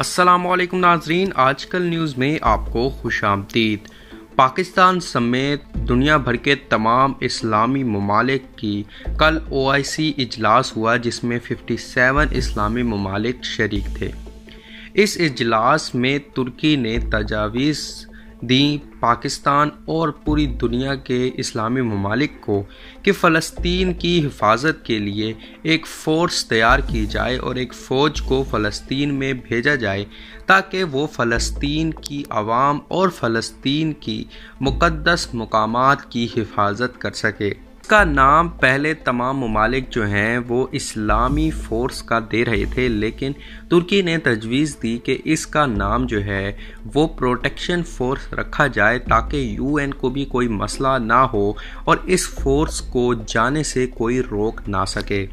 असलम नाजरीन, आजकल न्यूज़ में आपको खुश आमदीद। पाकिस्तान समेत दुनिया भर के तमाम इस्लामी ममालिक की कल ओ आई सी इजलास हुआ जिसमें 57 इस्लामी ममालिक शरीक थे। इस इजलास में तुर्की ने तजावीज़ दी पाकिस्तान और पूरी दुनिया के इस्लामी ममालिक को कि फ़लस्तीन की हिफाजत के लिए एक फ़ोर्स तैयार की जाए और एक फ़ौज को फ़लस्तीन में भेजा जाए, ताकि वो फ़लस्तीन की आवाम और फ़लस्तीन की मुक़दस मकाम की हिफाजत कर सके। इसका नाम पहले तमाम ममालिक जो हैं, वो इस्लामी फ़ोर्स का दे रहे थे, लेकिन तुर्की ने तजवीज़ दी कि इसका नाम जो है, वो प्रोटेक्शन फ़ोर्स रखा जाए ताकि यूएन को भी कोई मसला ना हो और इस फोर्स को जाने से कोई रोक ना सके।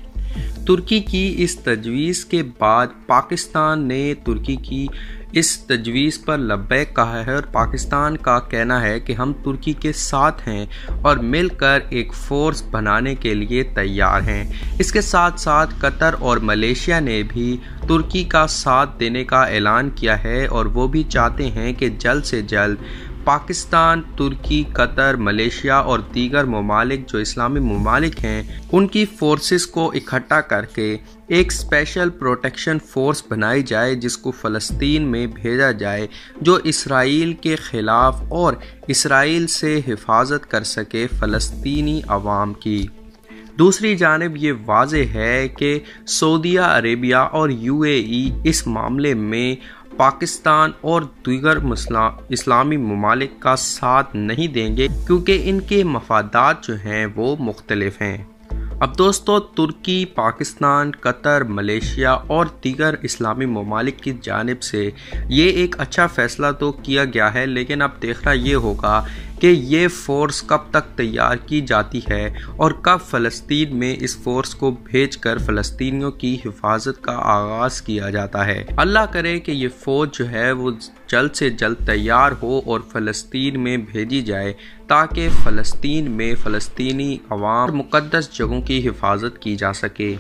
तुर्की की इस तजवीज़ के बाद पाकिस्तान ने तुर्की की इस तजवीज़ पर लब्बैक कहा है और पाकिस्तान का कहना है कि हम तुर्की के साथ हैं और मिलकर एक फ़ोर्स बनाने के लिए तैयार हैं। इसके साथ साथ कतर और मलेशिया ने भी तुर्की का साथ देने का ऐलान किया है और वो भी चाहते हैं कि जल्द से जल्द पाकिस्तान, तुर्की, कतर, मलेशिया और दीगर ममालिक जो इस्लामी ममालिक हैं, उनकी फोर्सेस को इकट्ठा करके एक स्पेशल प्रोटेक्शन फोर्स बनाई जाए, जिसको फ़लस्तीन में भेजा जाए, जो इसराइल के ख़िलाफ़ और इसराइल से हिफाजत कर सके फ़लस्तीनी अवाम की। दूसरी जानब ये वाज है कि सऊदिया अरेबिया और यूएई इस मामले में पाकिस्तान और दीगर इस्लामी ममालिक का साथ नहीं देंगे क्योंकि इनके मफादात जो हैं वो मुख्तलिफ़ हैं। अब दोस्तों, तुर्की, पाकिस्तान, कतर, मलेशिया और दीगर इस्लामी ममालिक की जानब से ये एक अच्छा फ़ैसला तो किया गया है, लेकिन अब देखना ये होगा कि ये फ़ोर्स कब तक तैयार की जाती है और कब फ़लस्तीन में इस फ़ोर्स को भेज कर फ़लस्तीनियों की हिफाजत का आगाज़ किया जाता है। अल्लाह करे कि ये फ़ौज जो है वो जल्द से जल्द तैयार हो और फ़लस्तीन में भेजी जाए, ताकि फ़लस्तीन में फ़लस्तीनी अवाम मुक़दस जगहों की हिफाजत की जा सके।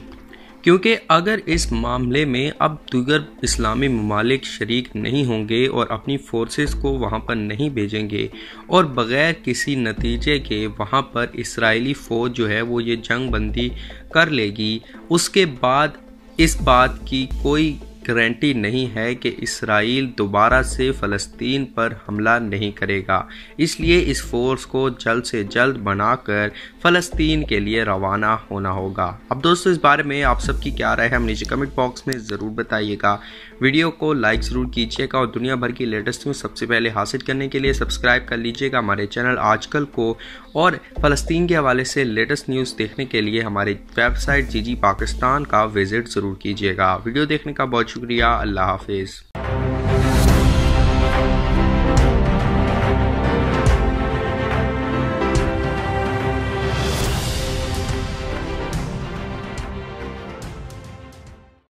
क्योंकि अगर इस मामले में अब दूगर इस्लामी ममालिक शरीक नहीं होंगे और अपनी फोर्सेस को वहाँ पर नहीं भेजेंगे, और बग़ैर किसी नतीजे के वहाँ पर इसराइली फ़ौज जो है वो ये जंग बंदी कर लेगी, उसके बाद इस बात की कोई गारंटी नहीं है कि इसराइल दोबारा से फ़लस्तीन पर हमला नहीं करेगा। इसलिए इस फोर्स को जल्द से जल्द बनाकर फ़लस्तीन के लिए रवाना होना होगा। अब दोस्तों, इस बारे में आप सबकी क्या राय है नीचे कमेंट बॉक्स में ज़रूर बताइएगा। वीडियो को लाइक ज़रूर कीजिएगा और दुनिया भर की लेटेस्ट न्यूज़ सबसे पहले हासिल करने के लिए सब्सक्राइब कर लीजिएगा हमारे चैनल आजकल को। और फ़लस्तीन के हवाले से लेटेस्ट न्यूज़ देखने के लिए हमारे वेबसाइट जी पाकिस्तान का विज़िट ज़रूर कीजिएगा। वीडियो देखने का बहुत शुक्रिया अल्लाह हाफिज़।